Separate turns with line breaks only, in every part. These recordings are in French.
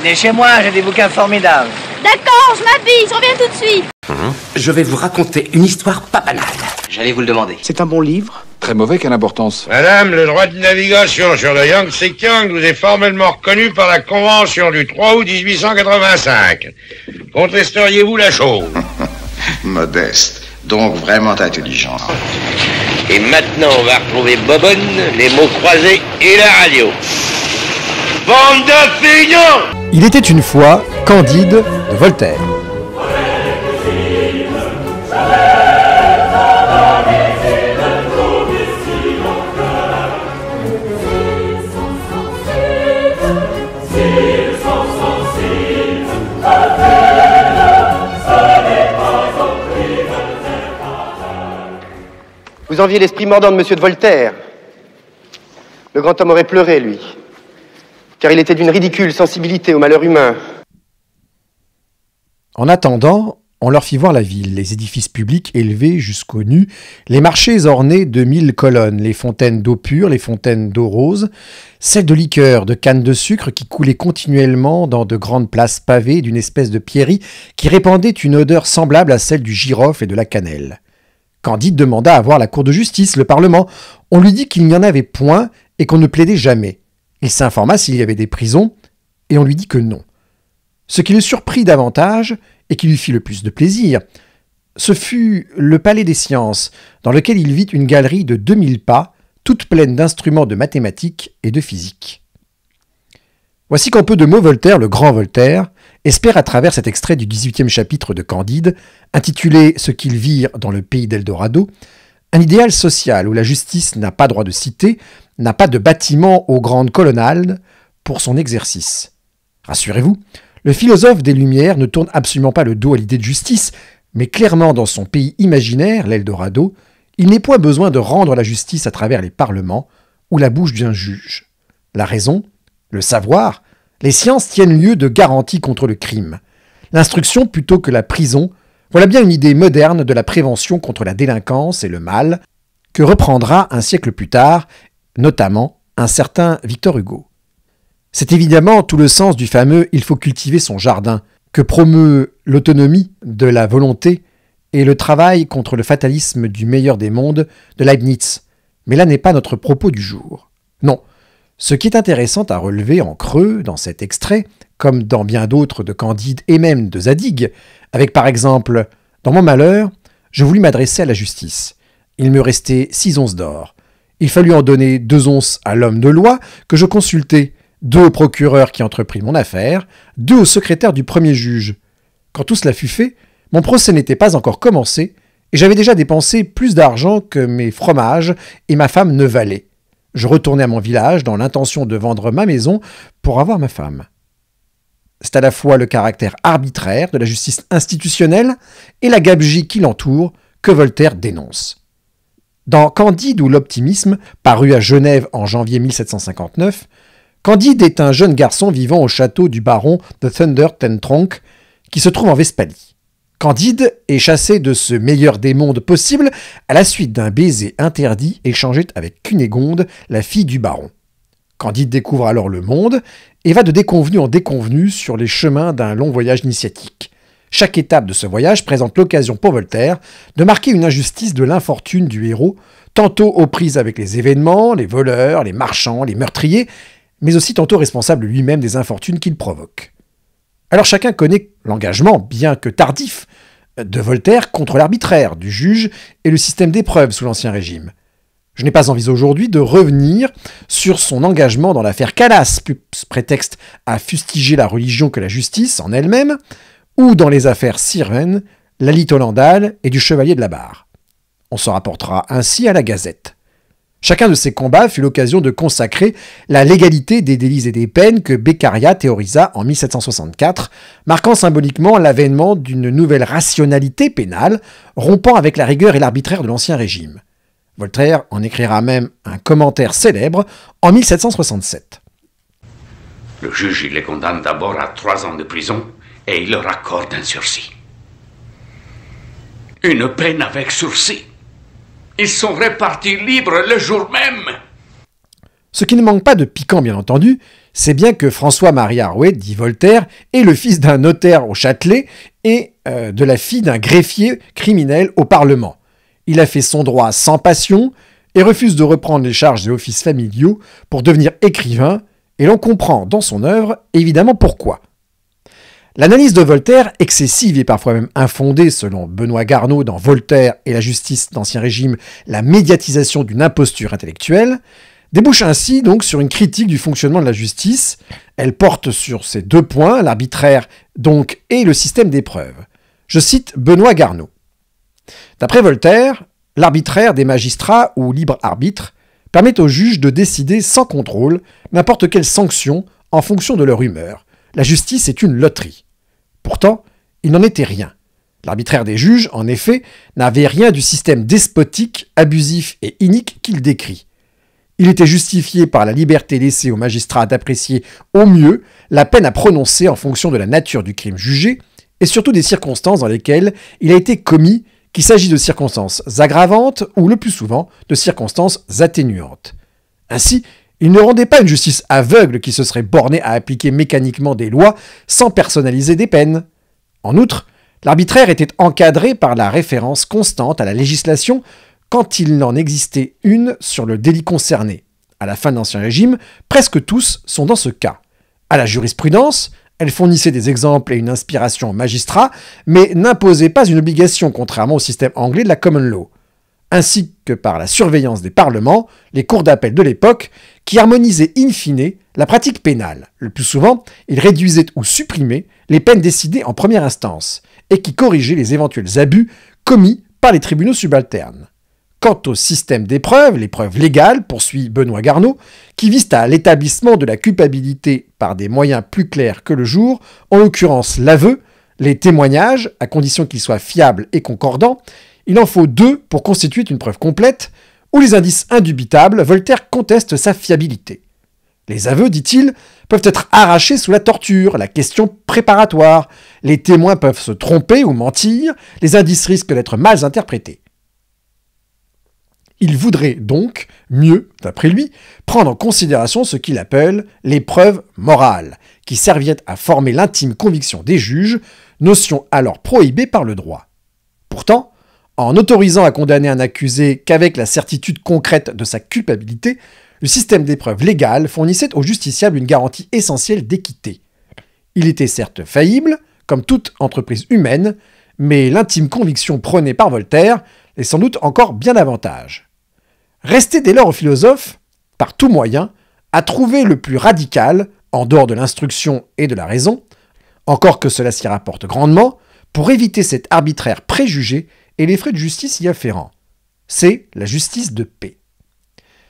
venez chez moi, j'ai des bouquins formidables.
D'accord, je m'habille, je reviens tout de suite.
Je vais vous raconter une histoire pas banale.
J'allais vous le demander.
C'est un bon livre
Très mauvais, quelle importance
Madame, le droit de navigation sur le Yangtze Kiang vous est formellement reconnu par la Convention du 3 août 1885. Contesteriez-vous la chose?
Modeste, donc vraiment intelligent.
Et maintenant, on va retrouver Bobonne, les mots croisés et la radio. Bande de pignons
Il était une fois Candide de Voltaire.
Vous enviez l'esprit mordant de Monsieur de Voltaire. Le grand homme aurait pleuré, lui, car il était d'une ridicule sensibilité au malheur humain.
En attendant, on leur fit voir la ville, les édifices publics élevés jusqu'aux nues, les marchés ornés de mille colonnes, les fontaines d'eau pure, les fontaines d'eau rose, celles de liqueur, de cannes de sucre qui coulaient continuellement dans de grandes places pavées d'une espèce de pierrerie qui répandait une odeur semblable à celle du girofle et de la cannelle. Candide demanda à voir la Cour de justice, le Parlement. On lui dit qu'il n'y en avait point et qu'on ne plaidait jamais. Il s'informa s'il y avait des prisons, et on lui dit que non. Ce qui le surprit davantage, et qui lui fit le plus de plaisir, ce fut le Palais des Sciences, dans lequel il vit une galerie de 2000 pas, toute pleine d'instruments de mathématiques et de physique. Voici qu'en peu de mots Voltaire, le grand Voltaire, espère à travers cet extrait du 18e chapitre de Candide, intitulé Ce qu'ils virent dans le pays d'Eldorado, un idéal social où la justice n'a pas droit de cité, n'a pas de bâtiment aux grandes colonnades pour son exercice. Rassurez-vous, le philosophe des Lumières ne tourne absolument pas le dos à l'idée de justice, mais clairement dans son pays imaginaire, l'Eldorado, il n'est point besoin de rendre la justice à travers les parlements ou la bouche d'un juge. La raison, le savoir, les sciences tiennent lieu de garantie contre le crime. L'instruction plutôt que la prison, voilà bien une idée moderne de la prévention contre la délinquance et le mal, que reprendra un siècle plus tard, notamment un certain Victor Hugo. C'est évidemment tout le sens du fameux Il faut cultiver son jardin, que promeut l'autonomie de la volonté et le travail contre le fatalisme du meilleur des mondes de Leibniz. Mais là n'est pas notre propos du jour. Non, ce qui est intéressant à relever en creux dans cet extrait, comme dans bien d'autres de Candide et même de Zadig, avec par exemple Dans mon malheur, je voulus m'adresser à la justice. Il me restait six onces d'or. Il fallut en donner deux onces à l'homme de loi que je consultai, deux au procureur qui entreprit mon affaire, deux au secrétaire du premier juge. Quand tout cela fut fait, mon procès n'était pas encore commencé, et j'avais déjà dépensé plus d'argent que mes fromages et ma femme ne valaient. Je retournai à mon village dans l'intention de vendre ma maison pour avoir ma femme. C'est à la fois le caractère arbitraire de la justice institutionnelle et la gabegie qui l'entoure que Voltaire dénonce. Dans Candide ou l'optimisme, paru à Genève en janvier 1759, Candide est un jeune garçon vivant au château du baron de Thunder Ten Tronk, qui se trouve en Westphalie. Candide est chassé de ce meilleur des mondes possible à la suite d'un baiser interdit échangé avec Cunégonde, la fille du baron. Candide découvre alors le monde et va de déconvenu en déconvenu sur les chemins d'un long voyage initiatique. Chaque étape de ce voyage présente l'occasion pour Voltaire de marquer une injustice de l'infortune du héros, tantôt aux prises avec les événements, les voleurs, les marchands, les meurtriers, mais aussi tantôt responsable lui-même des infortunes qu'il provoque. Alors chacun connaît l'engagement, bien que tardif, de Voltaire contre l'arbitraire du juge et le système d'épreuves sous l'Ancien Régime. Je n'ai pas envie aujourd'hui de revenir sur son engagement dans l'affaire Calas, prétexte à fustiger la religion que la justice en elle-même, ou dans les affaires Sirven, la Litolandale et du Chevalier de la Barre. On s'en rapportera ainsi à la Gazette. Chacun de ces combats fut l'occasion de consacrer la légalité des délits et des peines que Beccaria théorisa en 1764, marquant symboliquement l'avènement d'une nouvelle rationalité pénale, rompant avec la rigueur et l'arbitraire de l'Ancien Régime. Voltaire en écrira même un commentaire célèbre en 1767.
Le juge il les condamne d'abord à trois ans de prison et il leur accorde un sursis. Une peine avec sursis. Ils sont répartis libres le jour même.
Ce qui ne manque pas de piquant, bien entendu, c'est bien que François-Marie Arouet, dit Voltaire, est le fils d'un notaire au Châtelet et euh, de la fille d'un greffier criminel au Parlement. Il a fait son droit sans passion et refuse de reprendre les charges et offices familiaux pour devenir écrivain, et l'on comprend dans son œuvre évidemment pourquoi. L'analyse de Voltaire, excessive et parfois même infondée selon Benoît Garneau dans Voltaire et la justice d'Ancien Régime, la médiatisation d'une imposture intellectuelle, débouche ainsi donc sur une critique du fonctionnement de la justice. Elle porte sur ces deux points, l'arbitraire donc et le système d'épreuve. Je cite Benoît Garneau. D'après Voltaire, l'arbitraire des magistrats ou libre arbitre permet aux juges de décider sans contrôle n'importe quelle sanction en fonction de leur humeur, la justice est une loterie. Pourtant, il n'en était rien. L'arbitraire des juges, en effet, n'avait rien du système despotique, abusif et inique qu'il décrit. Il était justifié par la liberté laissée aux magistrats d'apprécier au mieux la peine à prononcer en fonction de la nature du crime jugé et surtout des circonstances dans lesquelles il a été commis, qu'il s'agit de circonstances aggravantes ou le plus souvent de circonstances atténuantes. Ainsi, il ne rendait pas une justice aveugle qui se serait bornée à appliquer mécaniquement des lois sans personnaliser des peines. En outre, l'arbitraire était encadré par la référence constante à la législation quand il n'en existait une sur le délit concerné. À la fin de l'Ancien Régime, presque tous sont dans ce cas. À la jurisprudence, elle fournissait des exemples et une inspiration aux magistrats, mais n'imposait pas une obligation contrairement au système anglais de la common law ainsi que par la surveillance des parlements, les cours d'appel de l'époque, qui harmonisaient in fine la pratique pénale. Le plus souvent, ils réduisaient ou supprimaient les peines décidées en première instance, et qui corrigeaient les éventuels abus commis par les tribunaux subalternes. Quant au système d'épreuves, l'épreuve légale, poursuit Benoît Garneau, qui vise à l'établissement de la culpabilité par des moyens plus clairs que le jour, en l'occurrence l'aveu, les témoignages, à condition qu'ils soient fiables et concordants, il en faut deux pour constituer une preuve complète, où les indices indubitables, Voltaire conteste sa fiabilité. Les aveux, dit-il, peuvent être arrachés sous la torture, la question préparatoire, les témoins peuvent se tromper ou mentir, les indices risquent d'être mal interprétés. Il voudrait donc mieux, d'après lui, prendre en considération ce qu'il appelle les preuves morales, qui serviraient à former l'intime conviction des juges, notion alors prohibée par le droit. Pourtant, en autorisant à condamner un accusé qu'avec la certitude concrète de sa culpabilité, le système d'épreuves légales fournissait au justiciable une garantie essentielle d'équité. Il était certes faillible, comme toute entreprise humaine, mais l'intime conviction prônée par Voltaire est sans doute encore bien davantage. Rester dès lors au philosophe, par tout moyen, à trouver le plus radical, en dehors de l'instruction et de la raison, encore que cela s'y rapporte grandement, pour éviter cet arbitraire préjugé et les frais de justice y afférents. C'est la justice de paix.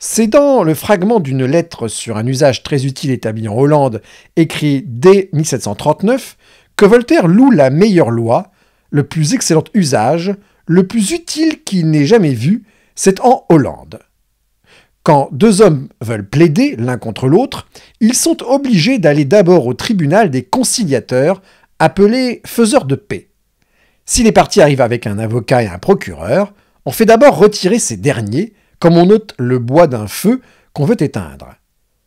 C'est dans le fragment d'une lettre sur un usage très utile établi en Hollande, écrit dès 1739, que Voltaire loue la meilleure loi, le plus excellent usage, le plus utile qu'il n'ait jamais vu, c'est en Hollande. Quand deux hommes veulent plaider l'un contre l'autre, ils sont obligés d'aller d'abord au tribunal des conciliateurs, appelés faiseurs de paix. Si les parties arrivent avec un avocat et un procureur, on fait d'abord retirer ces derniers, comme on note le bois d'un feu qu'on veut éteindre.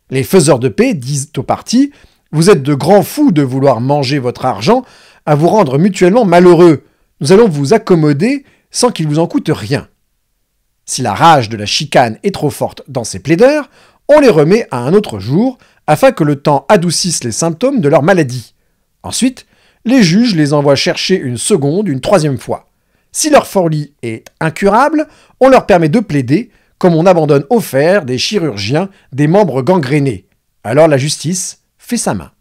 Les faiseurs de paix disent aux parties Vous êtes de grands fous de vouloir manger votre argent à vous rendre mutuellement malheureux. Nous allons vous accommoder sans qu'il vous en coûte rien. Si la rage de la chicane est trop forte dans ces plaideurs, on les remet à un autre jour afin que le temps adoucisse les symptômes de leur maladie. Ensuite, les juges les envoient chercher une seconde, une troisième fois. Si leur folie est incurable, on leur permet de plaider, comme on abandonne au fer des chirurgiens des membres gangrénés. Alors la justice fait sa main.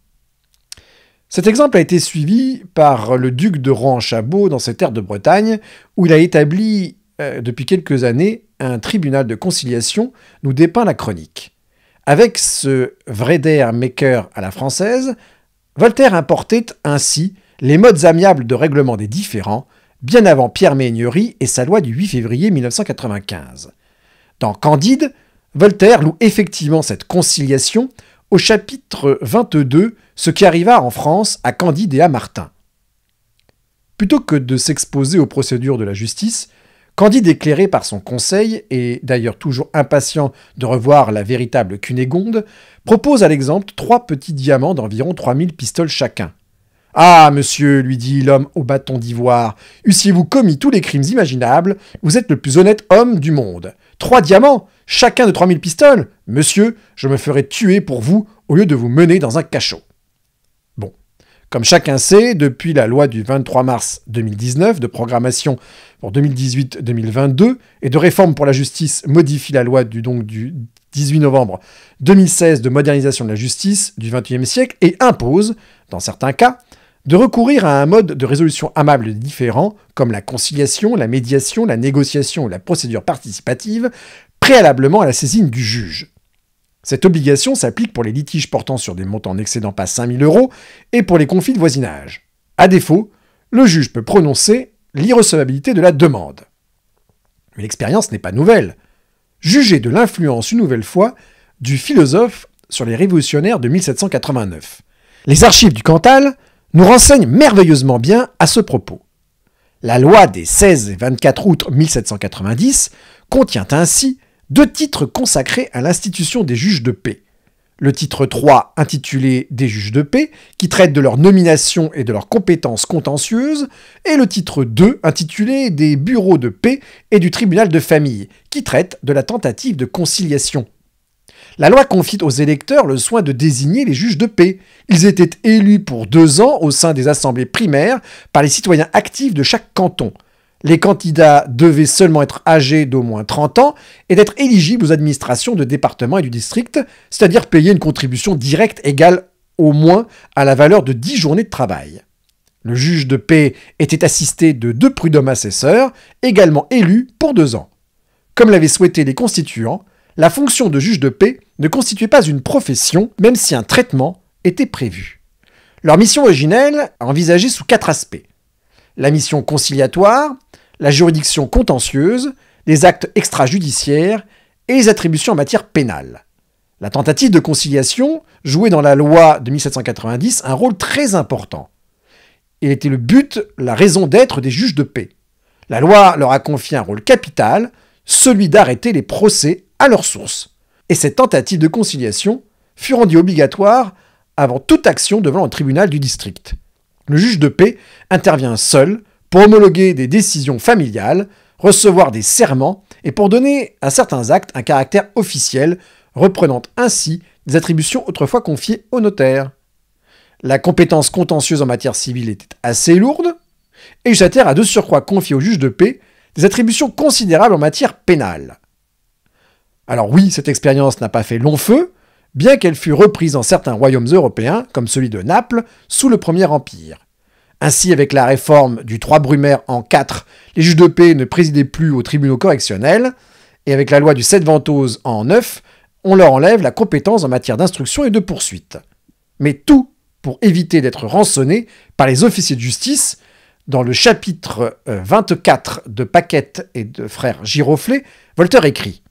Cet exemple a été suivi par le duc de Rohan-Chabot dans ses terres de Bretagne, où il a établi euh, depuis quelques années un tribunal de conciliation, nous dépeint la chronique. Avec ce Vreder Maker à la française, Voltaire importait ainsi les modes amiables de règlement des différends, bien avant Pierre Méhaignerie et sa loi du 8 février 1995. Dans Candide, Voltaire loue effectivement cette conciliation au chapitre 22, ce qui arriva en France à Candide et à Martin. Plutôt que de s'exposer aux procédures de la justice, Candide, éclairé par son conseil, et d'ailleurs toujours impatient de revoir la véritable Cunégonde, propose à l'exemple trois petits diamants d'environ 3000 pistoles chacun. Ah, monsieur, lui dit l'homme au bâton d'ivoire, eussiez-vous commis tous les crimes imaginables, vous êtes le plus honnête homme du monde. Trois diamants, chacun de 3000 pistoles Monsieur, je me ferai tuer pour vous au lieu de vous mener dans un cachot. Comme chacun sait, depuis la loi du 23 mars 2019 de programmation pour 2018-2022 et de réforme pour la justice modifie la loi du, donc, du 18 novembre 2016 de modernisation de la justice du XXIe siècle et impose, dans certains cas, de recourir à un mode de résolution amable différent, comme la conciliation, la médiation, la négociation ou la procédure participative, préalablement à la saisine du juge. Cette obligation s'applique pour les litiges portant sur des montants n'excédant pas 5000 euros et pour les conflits de voisinage. À défaut, le juge peut prononcer l'irrecevabilité de la demande. Mais l'expérience n'est pas nouvelle. Jugez de l'influence une nouvelle fois du philosophe sur les révolutionnaires de 1789. Les archives du Cantal nous renseignent merveilleusement bien à ce propos. La loi des 16 et 24 août 1790 contient ainsi deux titres consacrés à l'institution des juges de paix. Le titre 3 intitulé Des juges de paix, qui traite de leur nomination et de leurs compétences contentieuses, et le titre 2 intitulé Des bureaux de paix et du tribunal de famille, qui traite de la tentative de conciliation. La loi confie aux électeurs le soin de désigner les juges de paix. Ils étaient élus pour deux ans au sein des assemblées primaires par les citoyens actifs de chaque canton. Les candidats devaient seulement être âgés d'au moins 30 ans et d'être éligibles aux administrations de département et du district, c'est-à-dire payer une contribution directe égale au moins à la valeur de 10 journées de travail. Le juge de paix était assisté de deux prud'hommes assesseurs, également élus pour deux ans. Comme l'avaient souhaité les constituants, la fonction de juge de paix ne constituait pas une profession, même si un traitement était prévu. Leur mission originelle envisagée sous quatre aspects. La mission conciliatoire, la juridiction contentieuse, les actes extrajudiciaires et les attributions en matière pénale. La tentative de conciliation jouait dans la loi de 1790 un rôle très important. Il était le but, la raison d'être des juges de paix. La loi leur a confié un rôle capital, celui d'arrêter les procès à leur source. Et cette tentative de conciliation fut rendue obligatoire avant toute action devant le tribunal du district. Le juge de paix intervient seul pour homologuer des décisions familiales, recevoir des serments et pour donner à certains actes un caractère officiel, reprenant ainsi des attributions autrefois confiées au notaire. La compétence contentieuse en matière civile était assez lourde, et Usater a de surcroît confié au juge de paix des attributions considérables en matière pénale. Alors oui, cette expérience n'a pas fait long feu, bien qu'elle fût reprise dans certains royaumes européens, comme celui de Naples, sous le Premier Empire. Ainsi, avec la réforme du 3 Brumaire en 4, les juges de paix ne présidaient plus aux tribunaux correctionnels, et avec la loi du 7 Ventose en 9, on leur enlève la compétence en matière d'instruction et de poursuite. Mais tout pour éviter d'être rançonnés par les officiers de justice. Dans le chapitre 24 euh, de Paquette et de frère Giroflé, Voltaire écrit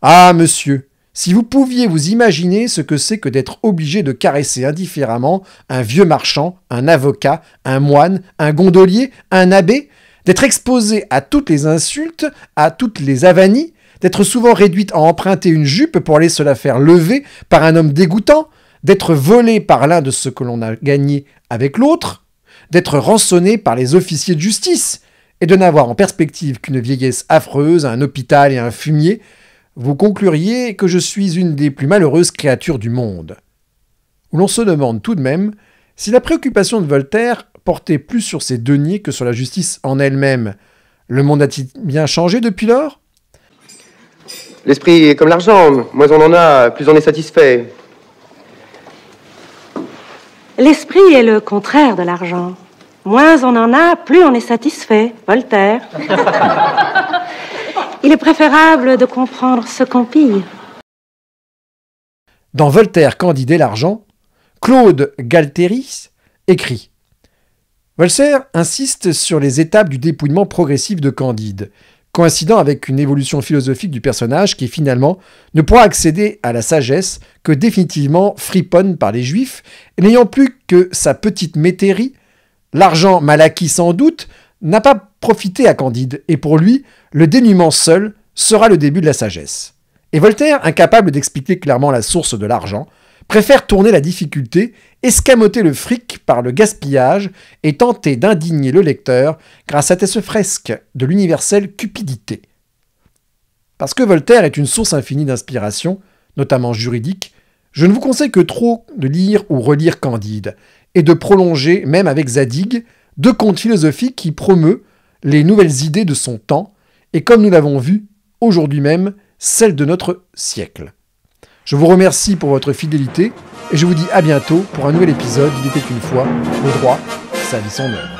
Ah, monsieur, si vous pouviez vous imaginer ce que c'est que d'être obligé de caresser indifféremment un vieux marchand, un avocat, un moine, un gondolier, un abbé, d'être exposé à toutes les insultes, à toutes les avanies, d'être souvent réduite à emprunter une jupe pour aller se la faire lever par un homme dégoûtant, d'être volé par l'un de ce que l'on a gagné avec l'autre, d'être rançonné par les officiers de justice, et de n'avoir en perspective qu'une vieillesse affreuse, un hôpital et un fumier, vous concluriez que je suis une des plus malheureuses créatures du monde. Où l'on se demande tout de même si la préoccupation de Voltaire portait plus sur ses deniers que sur la justice en elle-même. Le monde a-t-il bien changé depuis lors?
L'esprit est comme l'argent, moins on en a, plus on est satisfait.
L'esprit est le contraire de l'argent. Moins on en a, plus on est satisfait. Voltaire. Il est préférable de comprendre ce qu'on pille.
Dans Voltaire, Candide et l'argent, Claude Galteris écrit Voltaire insiste sur les étapes du dépouillement progressif de Candide, coïncidant avec une évolution philosophique du personnage qui finalement ne pourra accéder à la sagesse que définitivement friponne par les juifs, n'ayant plus que sa petite métairie, l'argent mal acquis sans doute, n'a pas profité à Candide, et pour lui, le dénuement seul sera le début de la sagesse. Et Voltaire, incapable d'expliquer clairement la source de l'argent, préfère tourner la difficulté, escamoter le fric par le gaspillage et tenter d'indigner le lecteur grâce à ce fresque de l'universelle cupidité. Parce que Voltaire est une source infinie d'inspiration, notamment juridique, je ne vous conseille que trop de lire ou relire Candide, et de prolonger, même avec Zadig, deux contes philosophiques qui promeut les nouvelles idées de son temps, et comme nous l'avons vu, aujourd'hui même, celles de notre siècle. Je vous remercie pour votre fidélité, et je vous dis à bientôt pour un nouvel épisode d'Il était une fois, le droit, sa vie son œuvre.